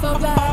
so bad.